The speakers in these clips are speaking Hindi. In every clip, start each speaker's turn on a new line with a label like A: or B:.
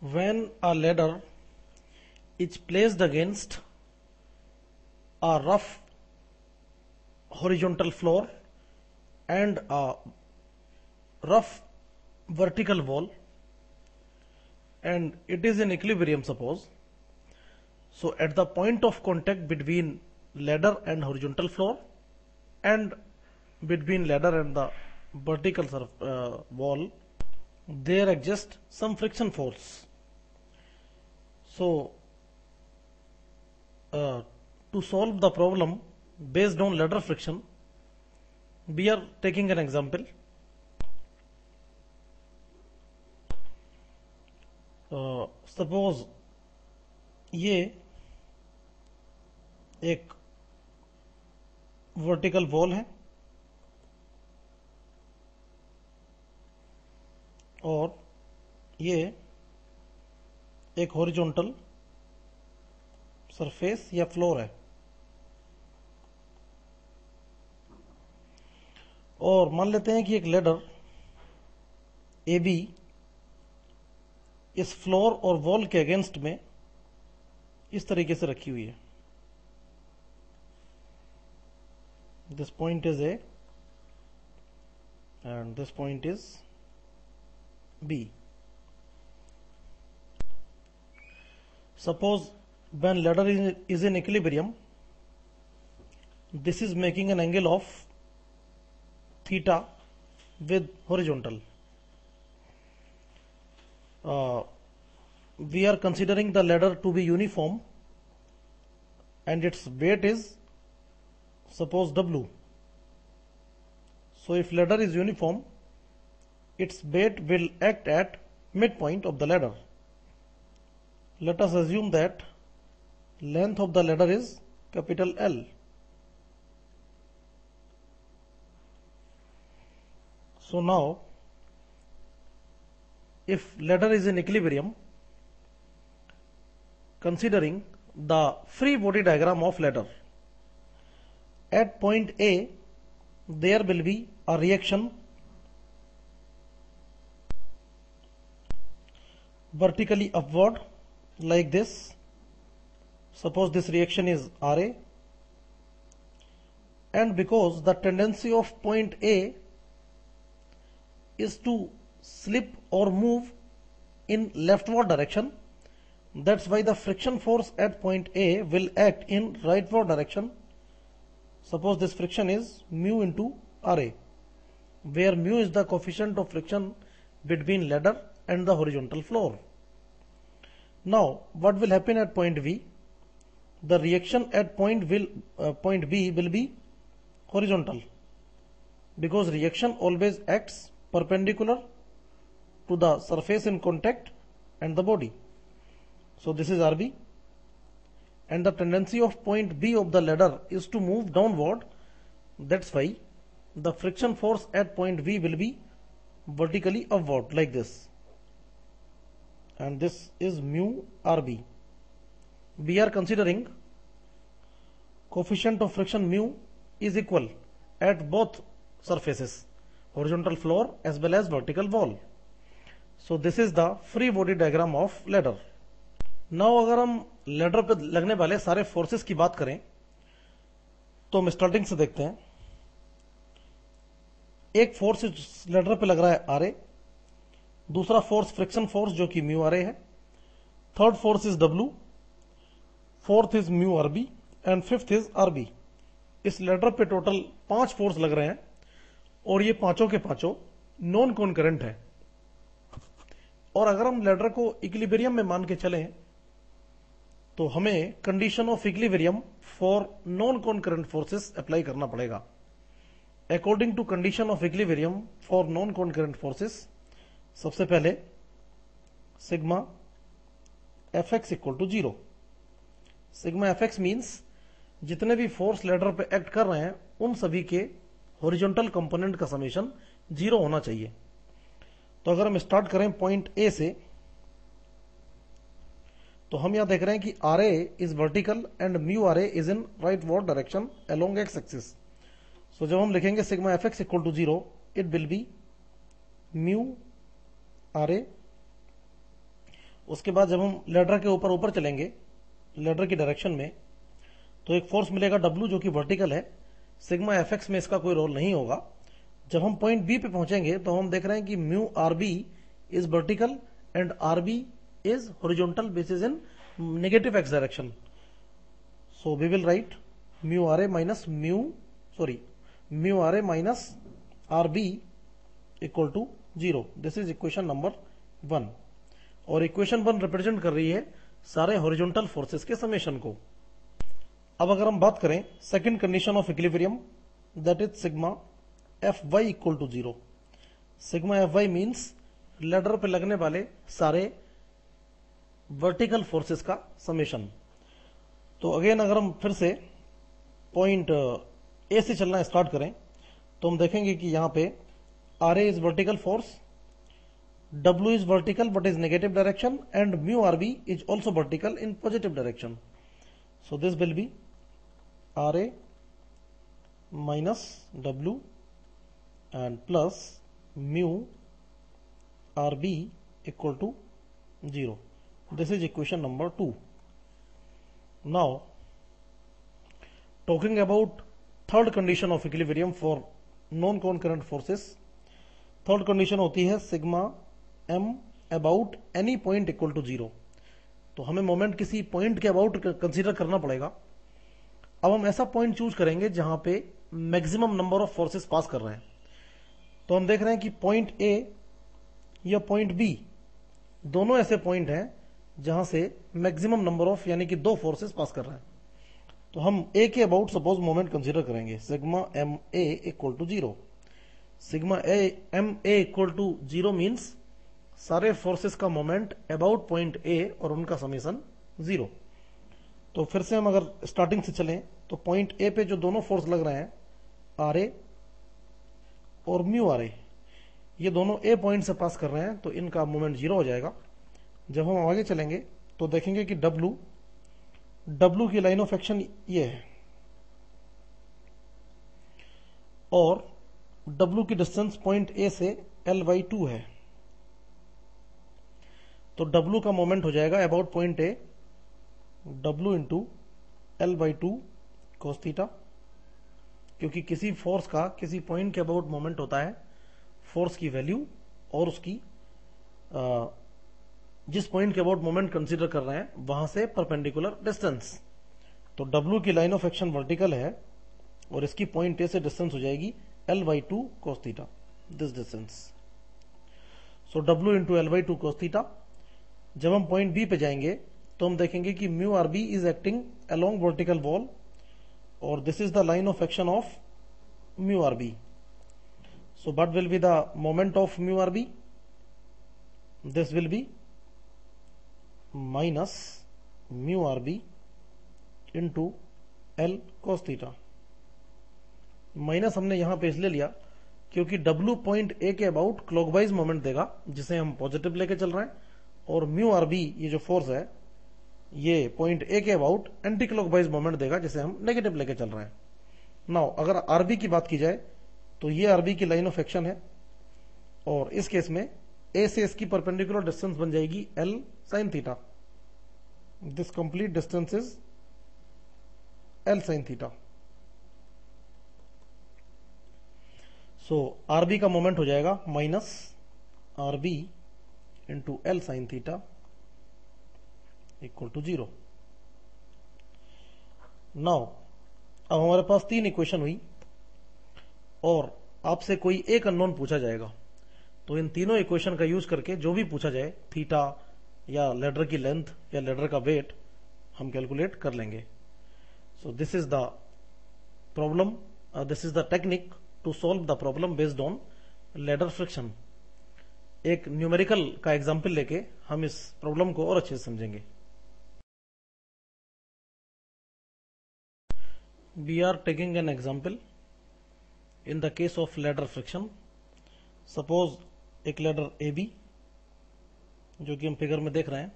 A: when a ladder is placed against a rough horizontal floor and a rough vertical wall and it is in equilibrium suppose. So at the point of contact between ladder and horizontal floor and between ladder and the vertical uh, wall there exists some friction force so uh, to solve the problem based on ladder friction we are taking an example suppose ये एक वर्टिकल वॉल है और ये एक हॉरिजॉन्टल सरफेस या फ्लोर है। और मान लेते हैं कि एक लेडर ए बी इस फ्लोर और वॉल के अगेंस्ट में इस तरीके से रखी हुई है। This point is A and this point is B Suppose when ladder is in equilibrium, this is making an angle of theta with horizontal. Uh, we are considering the ladder to be uniform and its weight is suppose W. So if ladder is uniform, its weight will act at midpoint of the ladder. Let us assume that length of the ladder is capital L. So now if ladder is in equilibrium considering the free body diagram of ladder at point A there will be a reaction vertically upward like this. Suppose this reaction is RA and because the tendency of point A is to slip or move in leftward direction that's why the friction force at point A will act in rightward direction. Suppose this friction is mu into RA where mu is the coefficient of friction between ladder and the horizontal floor now what will happen at point V? The reaction at point will uh, point B will be horizontal. Because reaction always acts perpendicular to the surface in contact and the body. So this is RB and the tendency of point B of the ladder is to move downward. That's why the friction force at point B will be vertically upward like this and this is mu RB. We are considering coefficient of friction mu is equal at both surfaces horizontal floor as well as vertical wall. So this is the free body diagram of ladder. Now अगर हम लेडर पे लगने वाले सारे फोर्सेस की बात करें तो हम स्टार्टिंग से देखते हैं एक फोर्स लेडर पे लग रहा है आर दूसरा फोर्स फ्रिक्शन फोर्स जो कि म्यू आर ए है। Third force is W fourth is mu R B and fifth is R B इस लेडर पे टोटल पाँच फोर्स लग रहे हैं, और ये पाँचों के पाँचों नॉन कॉन्करेंट है। और अगर हम लेडर को इक्लिबेरियम में मान के चले तो हमें condition of equilibrium for non concurrent forces apply करना पड़ेगा। According to condition of equilibrium for non concurrent forces सबसे पहले sigma F X equal to zero sigma F X means जितने भी फोर्स लेडर पे एक्ट कर रहे हैं, उन सभी के हॉरिजॉन्टल कंपोनेंट का समेशन ज़ीरो होना चाहिए। तो अगर हम स्टार्ट करें पॉइंट ए से तो हम यहाँ देख रहे हैं कि R A is vertical and mu R A is in rightward direction along X axis so जब हम लिखेंगे sigma F X equal to zero it will be mu R. उसके बाद जब हम लेडर के ऊपर ऊपर चलेंगे लेडर की डायरेक्शन में तो एक फोर्स मिलेगा डब्ल्यू जो कि वर्टिकल है। सिग्मा एफ़ एक्स में इसका कोई रोल नहीं होगा। जब हम पॉइंट बी पे पहुँचेंगे तो हम देख रहे हैं कि mu R B is vertical and R B is horizontal base is in negative X direction so we will write mu R A minus mu sorry mu R A minus R B equal to zero. This is equation number one और इक्वेशन वन रिप्रेजेंट कर रही है सारे हॉरिजॉन्टल फोर्सेस के समेशन को। अब अगर हम बात करें second condition of equilibrium that is sigma F Y equal to zero sigma F Y means ladder पे लगने वाले सारे वर्टिकल फोर्सेस का समेशन तो अगेन अगर हम फिर से पॉइंट ए से चलना स्टार्ट करें तो हम देखेंगे कि यहाँ पे Ra is vertical force, W is vertical but is negative direction and mu Rb is also vertical in positive direction. So this will be Ra minus W and plus mu Rb equal to 0. This is equation number 2. Now talking about third condition of equilibrium for non-concurrent forces third condition होती है sigma M about any point equal to zero तो हमें मोमेंट किसी पॉइंट के अबाउट कंसीडर करना पड़ेगा। अब हम ऐसा पॉइंट चूज़ करेंगे जहाँ पे maximum number of forces pass कर रहे हैं। तो हम देख रहे हैं कि पॉइंट ए या पॉइंट बी दोनों ऐसे पॉइंट हैं जहाँ से मैक्सिमम नंबर ऑफ़ यानी कि दो फोर्सेस पास कर रहे हैं। तो हम ए के अबाउट सपोज़ मोमेंट कंसीडर करेंगे। Sigma M A equal to zero sigma A M A equal to zero means सारे फोर्सेस का मोमेंट अबाउट पॉइंट ए और उनका समीशन ज़ीरो तो फिर से हम अगर स्टार्टिंग से चलें तो पॉइंट ए पे जो दोनों फोर्स लग रहे हैं आर ए और म्यू आर ए ये दोनों ए पॉइंट से पास कर रहे हैं तो इनका मोमेंट ज़ीरो हो जाएगा। जब हम आगे चलेंगे तो देखेंगे कि डब्लू डब्लू की लाइन ऑफ़ एक्शन ये है। और डब्लू की डिस्टेंस पॉइंट ए से एल बाई टू है। तो डब्लू का मोमेंट हो जाएगा about point A W into L by two cos theta क्योंकि किसी फोर्स का किसी पॉइंट के अबाउट मोमेंट होता है फोर्स की वैल्यू और उसकी आ, जिस पॉइंट के अबाउट मोमेंट कंसीडर कर रहे हैं वहाँ से परपेंडिकुलर डिस्टेंस तो डब्लू की लाइन ऑफ़ एक्शन वर्टिकल है और इसकी पॉइंट ए से डिस्टेंस हो जाएगी L by two cos theta this distance so W into L by two cos theta जब हम पॉइंट बी पे जाएँगे तो हम देखेंगे कि mu R B is acting along vertical wall और this is the line of action of mu R B so what will be the moment of mu rb this will be minus mu rb into l cos theta. Minus हमने यहाँ पे इसलिए लिया क्योंकि W पॉइंट ए के अबाउट क्लॉकवाइज मोमेंट देगा, जिसे हम पॉजिटिव लेके चल रहे हैं, और म्यू आर बी ये जो फोर्स है, ये पॉइंट ए के अबाउट एंटी क्लॉकवाइज मोमेंट देगा, जिसे हम नेगेटिव लेके चल रहे हैं। नाउ अगर आरबी की बात की जाए तो ये आरबी की लाइन ऑफ़ एक्शन है, और इस केस में ए से इसकी परपेंडिकुलर डिस्टेंस बन जाएगी L sine theta this complete distance is L sine theta so R B का मोमेंट हो जाएगा minus R B into L sine theta equal to zero now अब हमारे पास तीन इक्वेशन हुई और आपसे कोई एक अननोन पूछा जाएगा। तो इन तीनों इक्वेशन का यूज़ करके जो भी पूछा जाए थीटा या लेडर की लेंथ या लेडर का वेट हम कैलकुलेट कर लेंगे। So this is the problem this is the technique to solve the problem based on ladder friction एक न्यूमेरिकल का एग्ज़ाम्पल लेके हम इस प्रॉब्लम को और अच्छे से समझेंगे। We are taking an example in the case of ladder friction. Suppose एक लेडर ए बी जो कि हम फिगर में देख रहे हैं।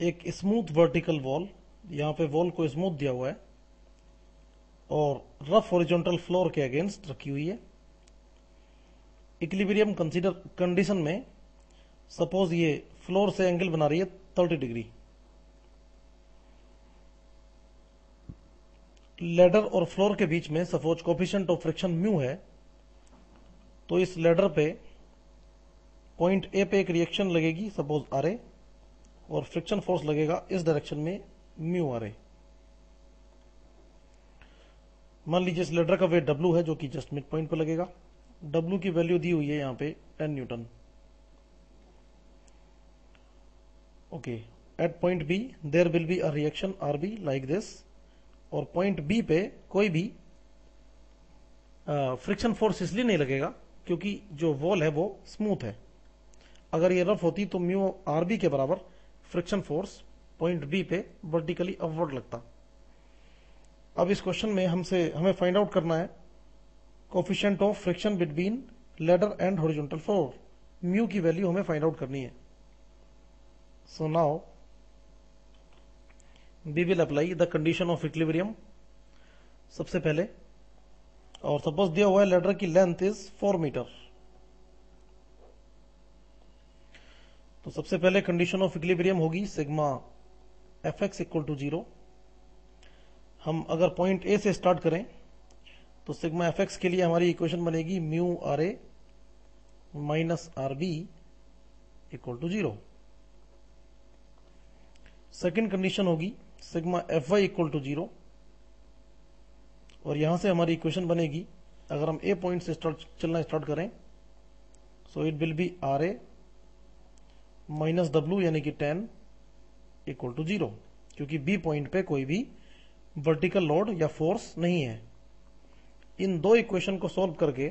A: एक स्मूथ वर्टिकल वॉल यहाँ पे वॉल को स्मूथ दिया हुआ है। और रफ ओरिजेंटल फ्लोर के अगेंस्ट रखी हुई है। इक्लिबिरियम कंसीडर कंडीशन में सपोज़ ये फ्लोर से एंगल बना रही है 30 डिग्री लेडर और फ्लोर के बीच में suppose coefficient of friction mu है तो इस लेडर पे पॉइंट ए पे एक रिएक्शन लगेगी सपोज़ आर ए और फ्रिक्शन फोर्स लगेगा इस डायरेक्शन में म्यू आर ए मान लीजिए इस लेडर का वेट डब्ल्यू है, जो कि जस्ट मिड पॉइंट पर लगेगा। डब्ल्यू की वैल्यू दी हुई है यहाँ पे 10 newton okay at point B there will be a reaction R B like this और पॉइंट बी पे कोई भी फ्रिक्शन फोर्स इसलिए नहीं लगेगा, क्योंकि जो वॉल है वो स्मूथ है। अगर ये रफ होती तो म्यू आर बी के बराबर फ्रिक्शन फोर्स पॉइंट बी पे वर्टिकली अपवर्ड लगता। अब इस क्वेश्चन में हमसे, हमें फाइंड आउट करना है coefficient of friction between ladder and horizontal floor mu की वैल्यू हमें फाइंड आउट करनी है। So now we will apply the condition of equilibrium सबसे पहले। और सपोज़ दिया हुआ है लेडर की लेंथ इज़ फोर मीटर तो सबसे पहले कंडीशन ऑफ़ इक्लिब्रियम होगी sigma F X equal to zero हम अगर पॉइंट ए से स्टार्ट करें तो सिग्मा एफ़ एक्स के लिए हमारी इक्वेशन बनेगी mu R A minus R B equal to zero second condition होगी sigma F Y equal to zero और यहाँ से हमारी इक्वेशन बनेगी, अगर हम ए पॉइंट से स्टार्ट चलना स्टार्ट करें so it will be R A minus W यानी कि टेन इक्वल टू ज़ीरो क्योंकि बी पॉइंट पे कोई भी वर्टिकल लोड या फोर्स नहीं है। इन दो इक्वेशन को सॉल्व करके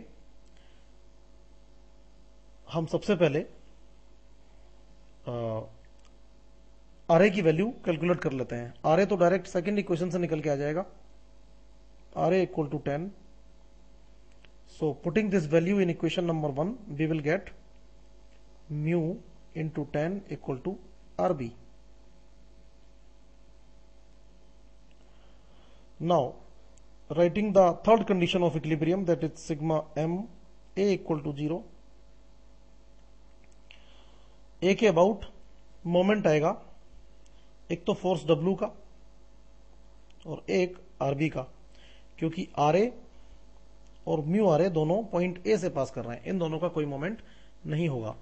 A: हम सबसे पहले आर ए की वैल्यू कैलकुलेट कर लेते हैं। आर ए तो डायरेक्ट सेकेंड इक्वेशन से निकल के आ जाएगा। R A equal to ten so putting this value in equation number one we will get mu into ten equal to R B Now, writing the third condition of equilibrium that is sigma m a equal to 0 A के अबाउट मोमेंट आएगा। एक तो फोर्स डब्ल्यू का और एक आरबी का क्योंकि ए और म्यू आर दोनों पॉइंट ए से पास कर रहे हैं। इन दोनों का कोई मोमेंट नहीं होगा।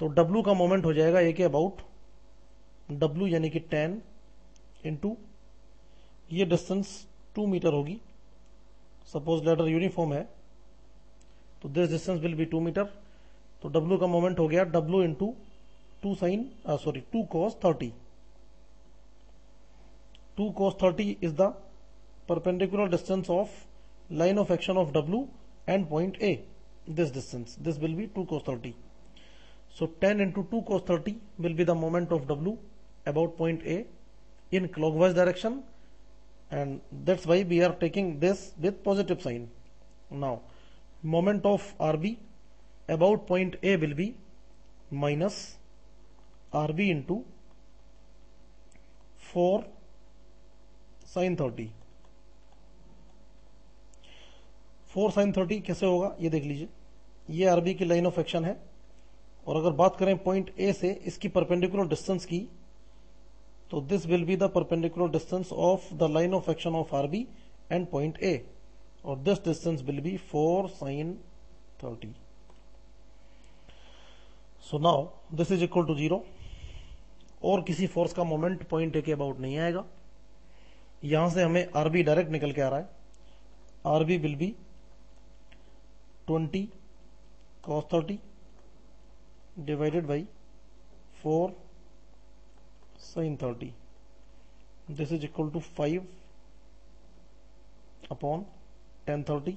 A: तो डब्ल्यू का मोमेंट हो जाएगा ए के अबाउट डब्ल्यू यानी कि टेन इंटू ये डिस्टेंस टू मीटर होगी। सपोज़ लेटर यूनिफॉर्म है तो this distance will be two metre तो डब्ल्यू का मोमेंट हो गया W into two sine sorry two cos thirty two cos thirty is the perpendicular distance of line of action of W and point A this distance this will be two cos thirty so ten into two cos thirty will be the moment of W about point A in clockwise direction and that's why we are taking this with positive sign now moment of RB about point A will be minus RB into 4 sin 30 4 sin 30 कैसे होगा ये देख लीजिए ये आरबी की लाइन ऑफ़ एक्शन है और अगर बात करें पॉइंट ए से इसकी परपेंडिकुलर डिस्टेंस की तो this will be the perpendicular distance of the line of action of RB and point A और this distance will be 4 sin 30 so now this is equal to zero और किसी फोर्स का मोमेंट पॉइंट ए के अबाउट नहीं आएगा। यहाँ से हमें आरबी डायरेक्ट निकल के आ रहा है। RB will be 20 cos 30 divided by 4 sin 30 this is equal to 5 upon tan 30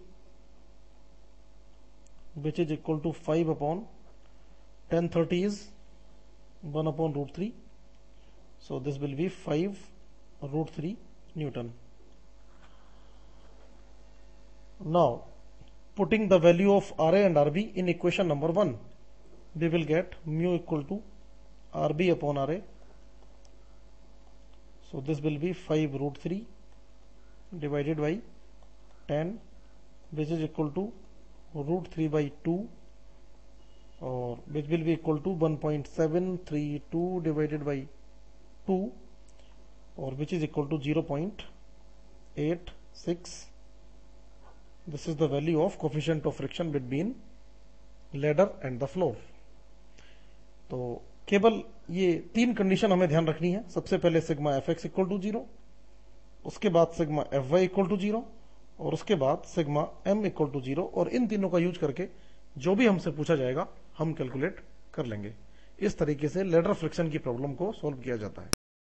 A: which is equal to 5 upon tan 30 is 1 upon root 3 so this will be 5 root 3 Newton. Now putting the value of Ra and Rb in equation number 1 we will get mu equal to Rb upon Ra so this will be 5 root 3 divided by 10 which is equal to root 3 by 2 or which will be equal to 1.732 divided by 2 or which is equal to 0.86 this is the value of coefficient of friction between ladder and the floor. So केवल ये तीन कंडीशन हमें ध्यान रखनी है। सबसे पहले sigma F X equal to zero उसके बाद sigma F Y equal to zero और उसके बाद sigma M equal to zero और इन तीनों का यूज़ करके जो भी हमसे पूछा जाएगा, हम कैलकुलेट कर लेंगे। इस तरीके से लेडर फ्रिक्शन की प्रॉब्लम को सॉल्व किया जाता है।